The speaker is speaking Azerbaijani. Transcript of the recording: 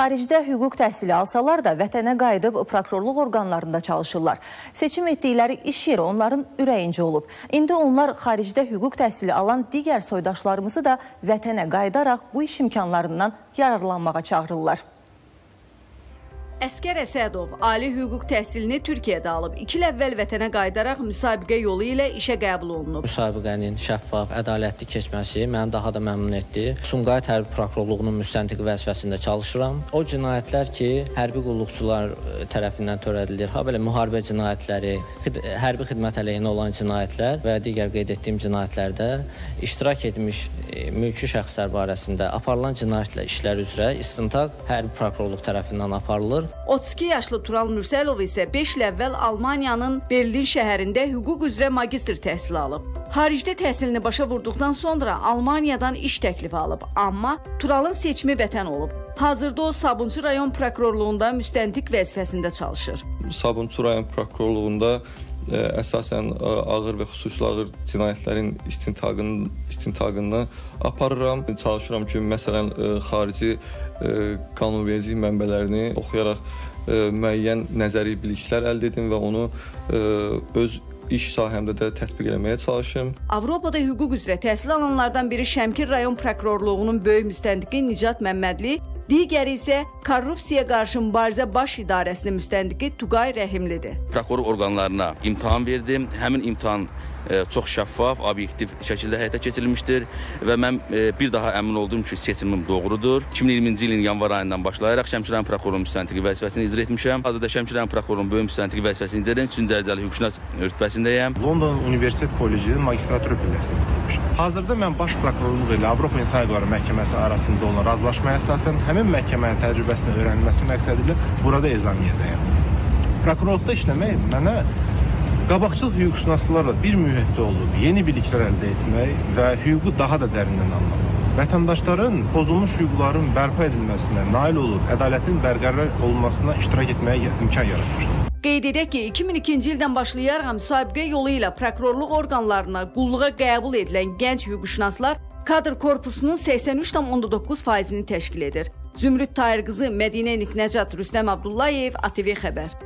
Xaricdə hüquq təhsili alsalar da vətənə qayıdıb prokurorluq orqanlarında çalışırlar. Seçim etdikləri iş yeri onların ürəyincə olub. İndi onlar xaricdə hüquq təhsili alan digər soydaşlarımızı da vətənə qayıdaraq bu iş imkanlarından yararlanmağa çağırırlar. Əskər Əsədov ali hüquq təhsilini Türkiyədə alıb. 2 il əvvəl vətənə qayıdaraq müsabiqə yolu ilə işə qəbul olunub. Müsabiqənin şəffaf, ədalətli keçməsi məni daha da məmnun etdi. Sumqayıt Hərbi Prokurorluğunun müstəntiqi vəzifəsində çalışıram. O cinayətlər ki, hərbi qulluqçular e, tərəfindən törədilir, ha belə müharibə cinayətləri, xid hərbi xidmət əleyhinə olan cinayətlər və digər qeyd etdiyim cinayətlərdə iştirak etmiş e, mülki şəxslər barəsində aparılan cinayət işlər üzrə istintaq hərbi prokurorluq tərəfindən aparılır. 32 yaşlı Tural Mürsəlov isə 5 il əvvəl Almaniyanın Berlin şəhərində hüquq üzrə magistr təhsili alıb. Xaricdə təhsilini başa vurduqdan sonra Almaniyadan iş təklifi alıb, amma Turalın seçimi vətən olub. Hazırda o Sabunçu rayon prokurorluğunda müstəntiq vəzifəsində çalışır. Sabunçu rayon prokurorluğunda əsasən ağır və xüsusi ağır cinayətlərin istintaqının istintaqını aparıram. Çalışıram ki, məsələn, xarici qanunverici mənbələrini oxuyaraq müəyyən nəzəri biliklər əldə edim və onu öz iş sahəmdə də tətbiq etməyə çalışım. Avropada hüquq üzrə təhsil alanlardan biri Şəmkir rayon prokurorluğunun böyük müstəntiqi Nicat Məmmədli, digəri isə korrupsiyaya qarşı mübarizə baş idarəsinin müstəntiqi Tuqay Rəhimlidir. Prokuror orqanlarına imtahan verdim. Həmin imtahan çox şəffaf, obyektiv şəkildə həyata keçirilmişdir və mən bir daha əmin oldum ki, seçimim doğrudur. 2020-ci ilin yanvar ayından başlayaraq Şəmkirənin prokurorunun müstəntiqi vəzifəsini icra etmişəm. Hazırda Şəmkirənin prokurorunun böyük müstəntiqi vəzifəsini icra edirəm. Üçüncü dərəcəli hüquqşünas rütbəsindəyəm. London Universitet Kollecinin magistratura pilləsini bitirmişəm. Hazırda mən baş prokurorluq ilə Avropa İnsan Hüquqları Məhkəməsi arasında olan razılaşmaya əsasən həmin məhkəmənin təcrübəsini öyrənilməsi məqsədilə burada ezamiyyədəyəm. Prokurorluqda işləmək mənə qabaqcıl hüquqşünaslarla bir mühitdə olub yeni biliklər əldə etmək və hüququ daha da dərindən anlamaq. Vətəndaşların pozulmuş hüquqların bərpa edilməsinə nail olub ədalətin bərqərar olunmasına iştirak etməyə imkan yaratmışdır. Qeyd edək ki, 2002-ci ildən başlayaraq müsabiqə yolu ilə prokurorluq orqanlarına qulluğa qəbul edilən gənc hüquqşünaslar kadr korpusunun 83,9 faizini təşkil edir. Zümrüd Tahir qızı Mədinə Niknəcat Rüstəm Abdullayev, ATV xəbər.